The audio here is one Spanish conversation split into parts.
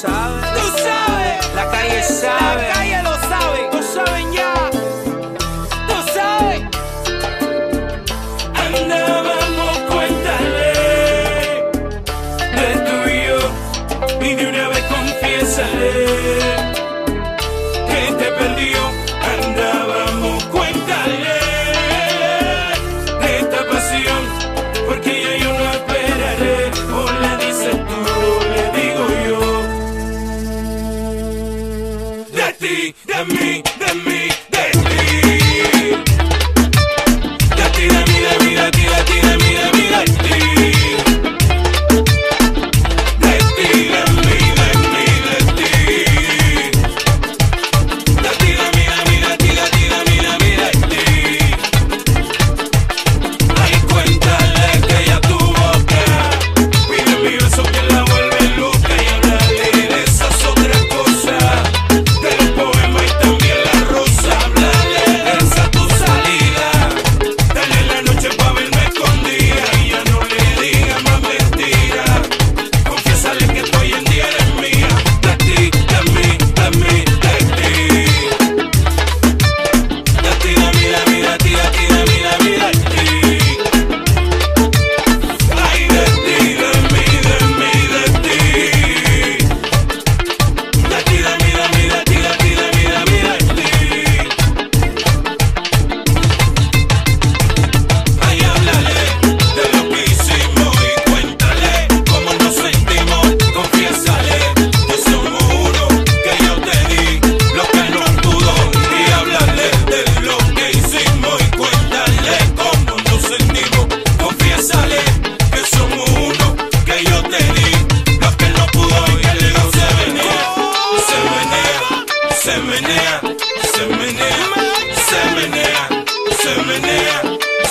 Tú sabes. La calle sabe.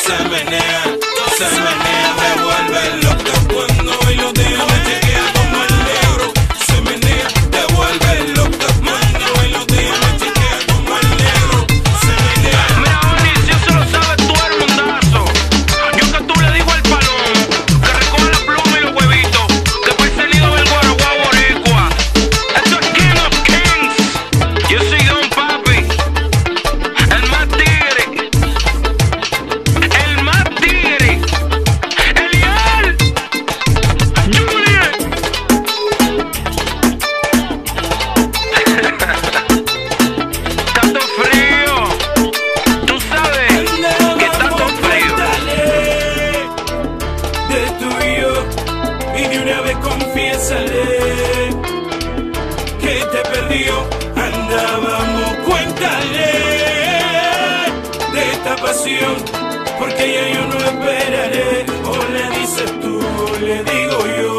se menean, se menean. tú y de una vez confiésale que te perdió. andábamos cuéntale de esta pasión, porque ya yo no esperaré. O le dices tú, o le digo yo.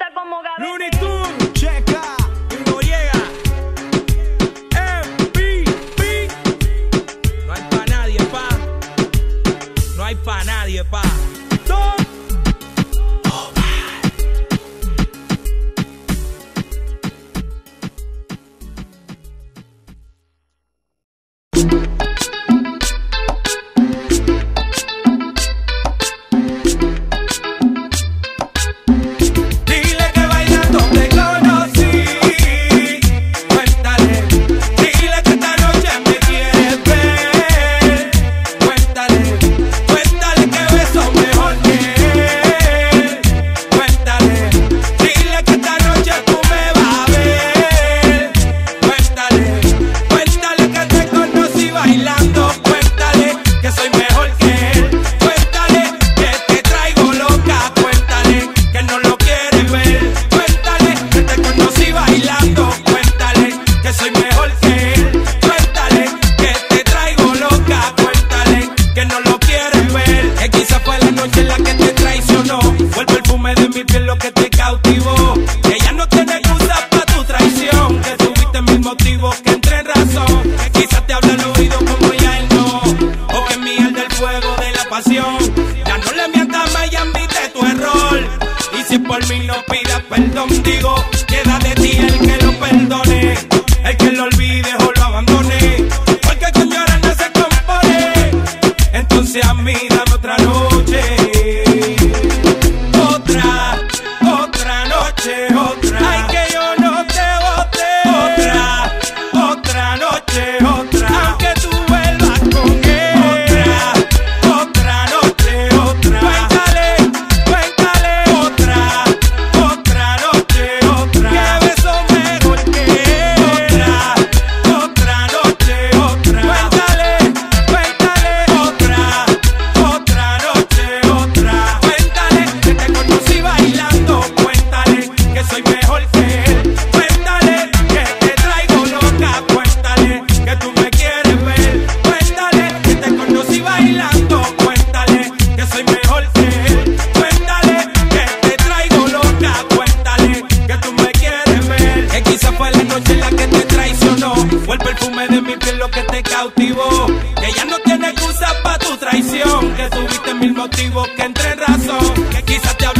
está como Gavete. el ombligo, queda de ti el que lo perdone, el que lo olvide o lo abandone, porque con llorar no se compone. Entonces a mí dame otra noche. Ella no tiene excusa para tu traición. Que tuviste mil motivos que entre razón. Que quizás te hablé